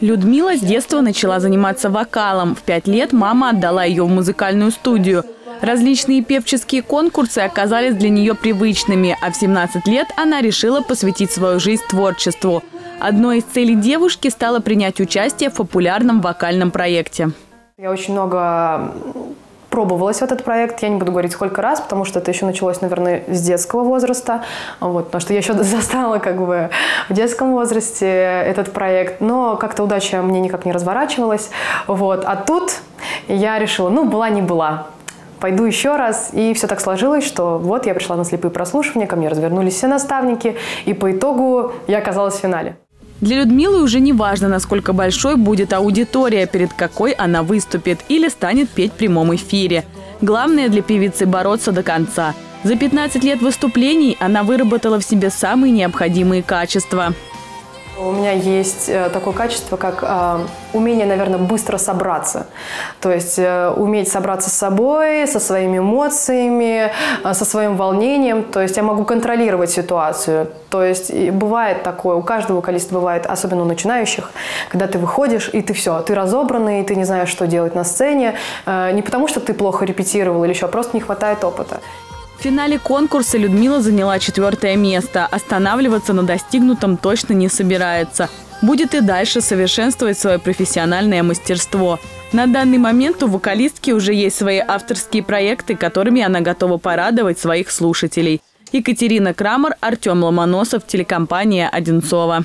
Людмила с детства начала заниматься вокалом. В пять лет мама отдала ее в музыкальную студию. Различные певческие конкурсы оказались для нее привычными, а в 17 лет она решила посвятить свою жизнь творчеству. Одной из целей девушки стало принять участие в популярном вокальном проекте. Я очень много пробовалась в этот проект. Я не буду говорить сколько раз, потому что это еще началось, наверное, с детского возраста. Вот, потому что я еще застала как бы в детском возрасте этот проект. Но как-то удача мне никак не разворачивалась. Вот. А тут я решила, ну, была не была пойду еще раз. И все так сложилось, что вот я пришла на слепые прослушивания, ко мне развернулись все наставники, и по итогу я оказалась в финале. Для Людмилы уже не важно, насколько большой будет аудитория, перед какой она выступит или станет петь в прямом эфире. Главное для певицы бороться до конца. За 15 лет выступлений она выработала в себе самые необходимые качества. У меня есть э, такое качество, как э, умение, наверное, быстро собраться. То есть э, уметь собраться с собой, со своими эмоциями, со своим волнением. То есть я могу контролировать ситуацию. То есть бывает такое, у каждого вокалиста бывает, особенно у начинающих, когда ты выходишь, и ты все, ты разобранный, ты не знаешь, что делать на сцене. Не потому, что ты плохо репетировал или еще, а просто не хватает опыта. В финале конкурса Людмила заняла четвертое место. Останавливаться на достигнутом точно не собирается. Будет и дальше совершенствовать свое профессиональное мастерство. На данный момент у вокалистки уже есть свои авторские проекты, которыми она готова порадовать своих слушателей. Екатерина Крамер, Артем Ломоносов, телекомпания «Одинцова».